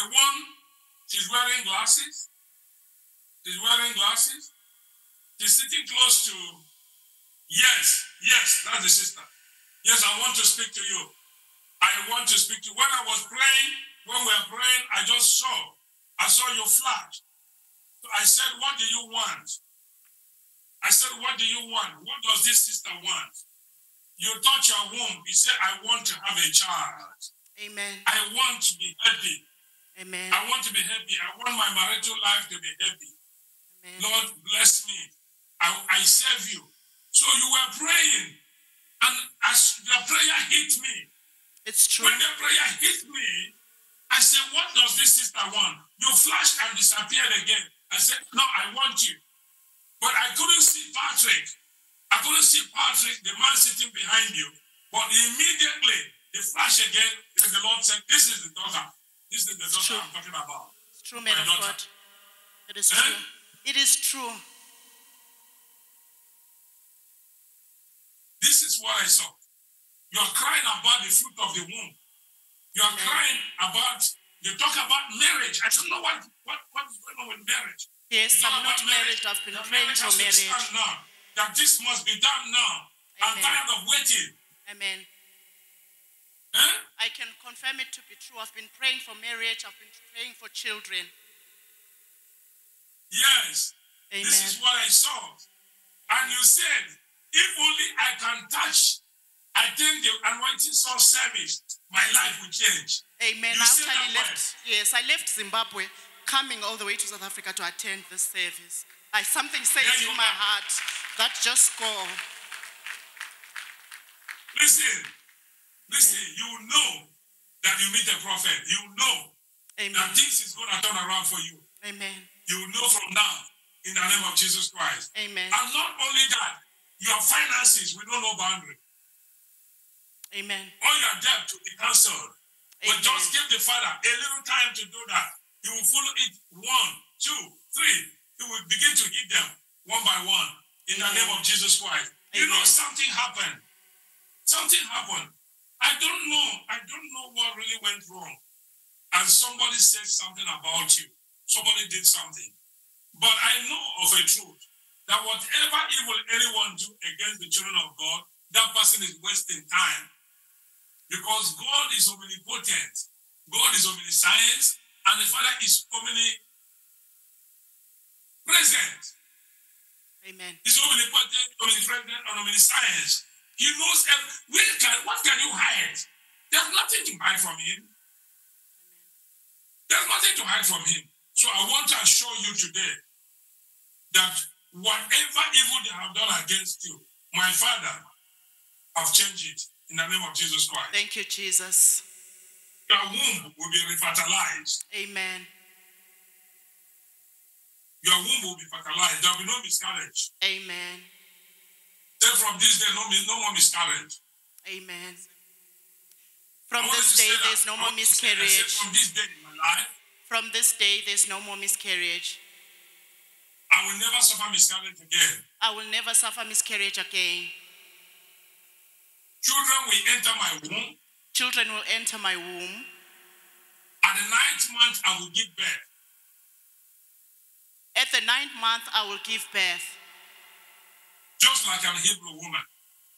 The one, she's wearing glasses. She's wearing glasses. She's sitting close to, yes, yes, that's the sister. Yes, I want to speak to you. I want to speak to you. When I was praying, when we were praying, I just saw, I saw you flash. So I said, What do you want? I said, What do you want? What does this sister want? You touch your womb. You said, I want to have a child. Amen. I want to be happy. Amen. I want to be happy. I want my marital life to be happy. Amen. Lord, bless me. I, I serve you. So you were praying, and as the prayer hit me, It's true. when the prayer hit me, I said, What does this sister want? You flashed and disappeared again. I said, No, I want you. But I couldn't see Patrick. I couldn't see Patrick, the man sitting behind you. But immediately, the flash again, and the Lord said, This is the daughter. This is the daughter true. I'm talking about. It's true, man of daughter. God. It is Eh? true. It is true. This is what I saw. You are crying about the fruit of the womb. You are crying about, you talk about marriage. I don't know what, what, what is going on with marriage. Yes, I'm not married. I've been praying for marriage. now. That this must be done now. I'm Amen. tired of waiting. Amen. I can confirm it to be true. I've been praying for marriage. I've been praying for children. Yes. Amen. This is what I saw. And you said, if only I can touch, I think the anointing source service, my life will change. Amen. You I said actually left. Yes, I left Zimbabwe, coming all the way to South Africa to attend this service. I something says in my are. heart that just go. Listen, listen, you know that you meet a prophet. You know Amen. that things is going to turn around for you. Amen. You know from now in the name of Jesus Christ. Amen. And not only that, your finances, we don't know no boundary. Amen. All your debt will be cancelled. But just give the Father a little time to do that. He will follow it one, two, three. He will begin to hit them one by one in the name of Jesus Christ. You know, something happened. Something happened. I don't know. I don't know what really went wrong. And somebody said something about you. Somebody did something. But I know of a truth that whatever evil anyone do against the children of God, that person is wasting time. Because God is omnipotent, God is omniscience, and the Father is omnipresent. Amen. He's omnipotent, omnipresent, and omniscience. He knows every, can, what can you hide? There's nothing to hide from him. There's nothing to hide from him. So I want to assure you today that whatever evil they have done against you, my Father I've changed it in the name of Jesus Christ. Thank you, Jesus. Your womb will be refertilized. Amen. Your womb will be fertilized. There will be no miscarriage. Amen. Say from this day, no, no more miscarriage. Amen. From this day, there's no more miscarriage. From this day in my life, From this day, there's no more miscarriage. I will never suffer miscarriage again. I will never suffer miscarriage again. Children will enter my womb. Children will enter my womb. At the ninth month, I will give birth. At the ninth month, I will give birth, just like an Hebrew woman,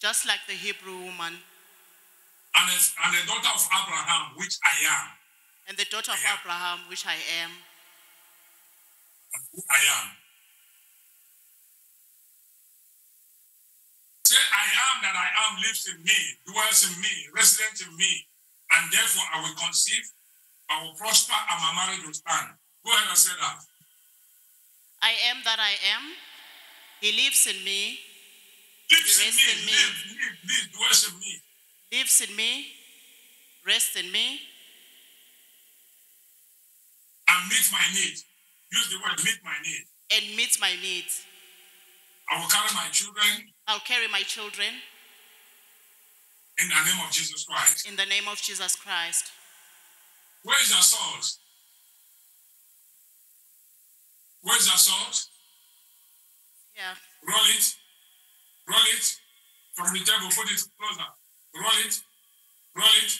just like the Hebrew woman and a, and a daughter of Abraham, which I am, and the daughter of Yeah. Abraham, which I am. and who I am. Say, I am that I am lives in me, dwells in me, resident in me, and therefore I will conceive, I will prosper, and my marriage will stand. Go ahead and say that. I am that I am. He lives in me, Lives in me, in me. live, live, live, dwells in me. lives in me, rests in me, and meet my need. Use the word meet my need. and meets my needs. I will carry my children I'll carry my children in the name of Jesus Christ. in the name of Jesus Christ. Where is your salt? Where is your salt? Yeah. Roll it. Roll it. From the table, put it closer. Roll it. Roll it.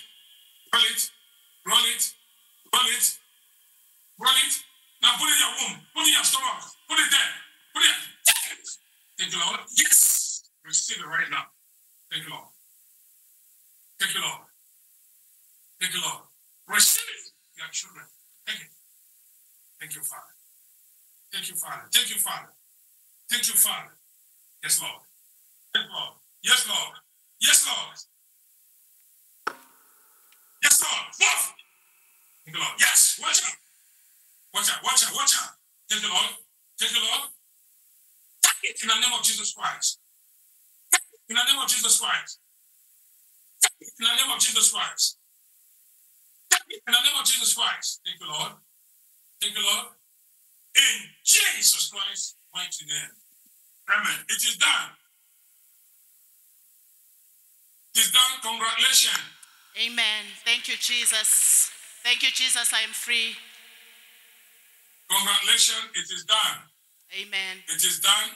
Roll it. Roll it. Roll it. Roll it. Now put it in your womb. Put it in your stomach. Put it there. Put it. there. Thank you, Lord. Yes. Receive it right now. Thank you, Lord. Thank you, Lord. Thank you, Lord. Receive it, your children. Thank you. Thank you, Father. Thank you, Father. Thank you, Father. Thank you, Father. Yes, Lord. Yes, Lord. Yes, Lord. Yes, Lord. Yes, Lord. Move. Thank you, Lord. Yes. Watch out. Watch out. Watch out. Watch out. Thank you, Lord. Thank you, Lord. Take it in the name of Jesus Christ. Take it in the name of Jesus Christ. Take it in the name of Jesus Christ. Take it in the name of Jesus Christ. Thank you, Lord. Thank you, Lord. In Jesus Christ's mighty name. Amen. It is done. It is done. Congratulations. Amen. Thank you, Jesus. Thank you, Jesus. I am free. Congratulations. It is done. Amen. It is done.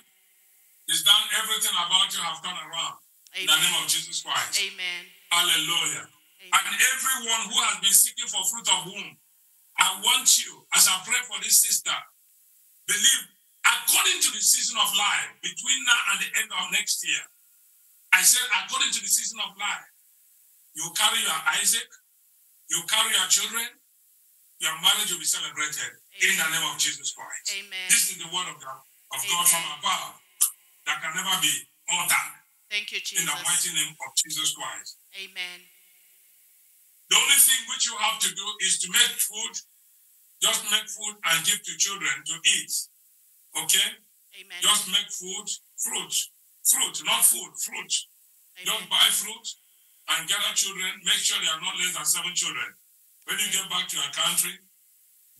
It's done. Everything about you have turned around. In the name of Jesus Christ. Amen. Hallelujah. And everyone who has been seeking for fruit of womb, I want you, as I pray for this sister, believe according to the season of life, between now and the end of next year. I said, according to the season of life, you carry your Isaac, you carry your children, your marriage will be celebrated in the name of Jesus Christ. Amen. This is the word of God, of God from above that can never be altered Thank you, Jesus. in the mighty name of Jesus Christ. Amen. The only thing which you have to do is to make food, just make food and give to children to eat. Okay? Amen. Just make food, fruit, fruit, not food, fruit. Don't buy fruit and gather children. Make sure they are not less than seven children. When you get back to your country,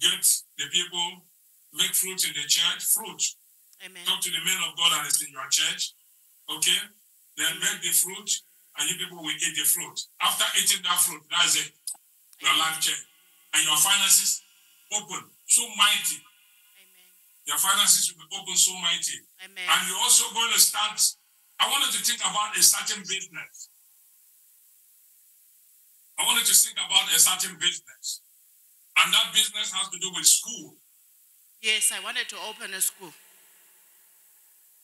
get the people, make fruit in the church, fruit. Amen. Talk to the men of God that is in your church. Okay? Then make the fruit and you people will eat the fruit. After eating that fruit, that's it. Your Amen. life change. And your finances open so mighty. Amen. Your finances will be open so mighty. Amen. And you're also going to start. I wanted to think about a certain business. I wanted to think about a certain business. And that business has to do with school. Yes, I wanted to open a school.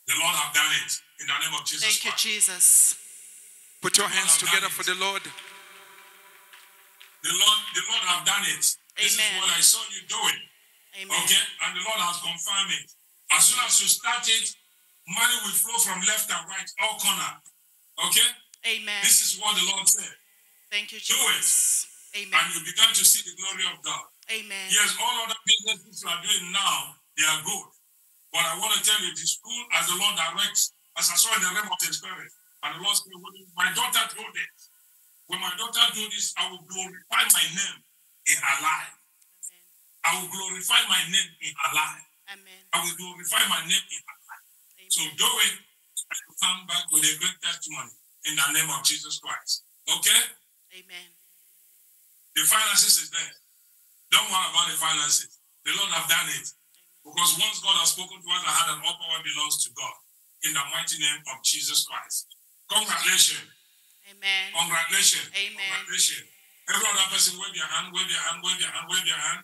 The Lord have done it in the name of Jesus Thank you, Jesus. Put your Lord, hands together for the Lord. The Lord, the Lord have done it. This is what I saw you doing. Amen. Okay? And the Lord has confirmed it. As soon as you start it, money will flow from left and right, all corner. Okay? Amen. This is what the Lord said. Thank you, Do it. Jesus. And Amen. you begin to see the glory of God. Amen. Yes, all other businesses you are doing now, they are good. But I want to tell you, the school, as the Lord directs, as I saw in the realm of the Spirit, and the Lord said, my daughter told it, when my daughter do this, I will glorify my name in her life. I will glorify my name in her life. Amen. I will glorify my name in her life. So Amen. do it and come back with a great testimony in the name of Jesus Christ. Okay? Amen. The finances is there. Don't worry about the finances. The Lord have done it. Because once God has spoken to us, I had an all power belongs to God. In the mighty name of Jesus Christ. Congratulations. Amen. Congratulations. Amen. Congratulations. Every other person wave your hand, wave your hand, wave your hand, wave your hand.